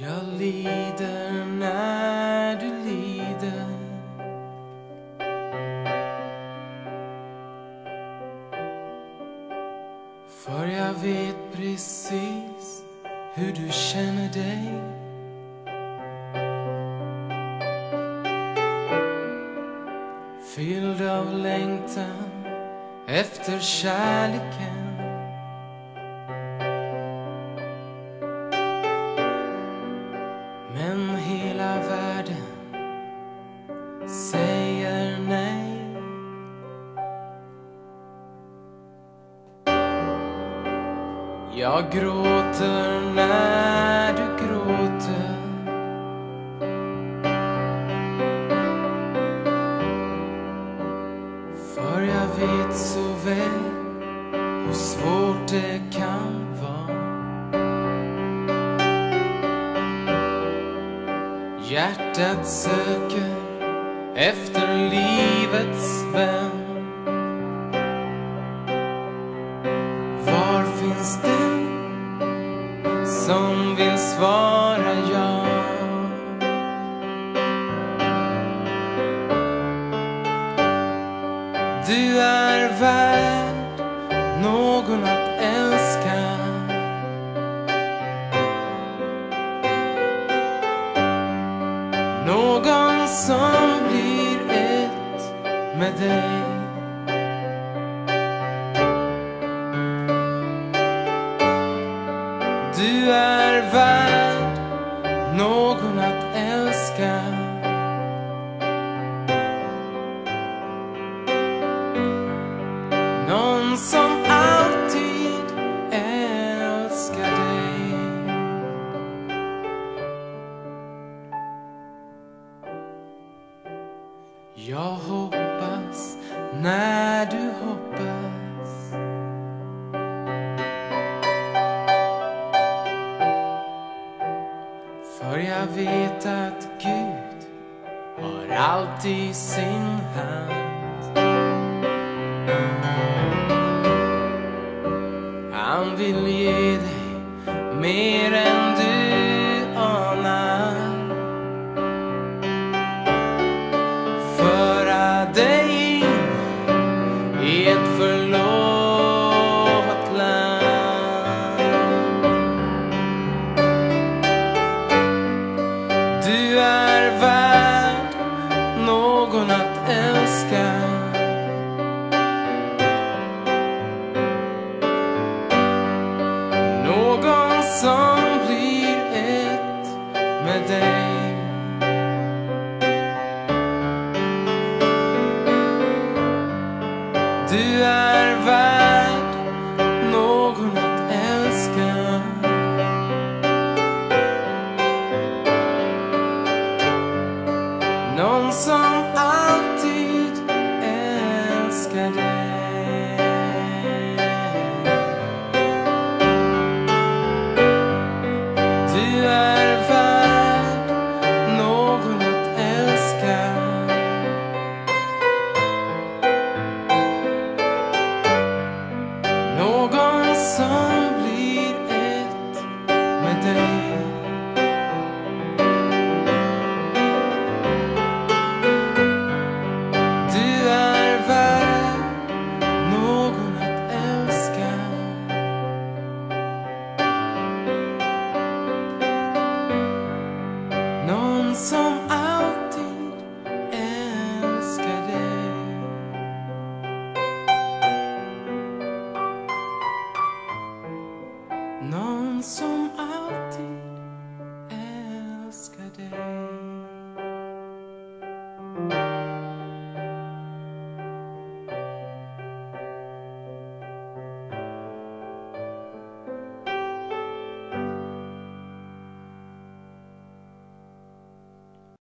Jag lider när du lider. För jag vet precis hur du känner dig. Fylld av längtan efter kärleken. Jag gråter när du gråter. För jag vet så väl hur svårt det kan vara. Hjärtat söker efter livets vän. Var finns det som vill svara ja? Du är värd någon att älska Någon som blir ett med dig Jag hoppas när du hoppas. För jag vet att Gud har allt i sin hand. Han vill ge dig mer med dig. Du är värd någon att älska. Någon som alltid älskar dig. Du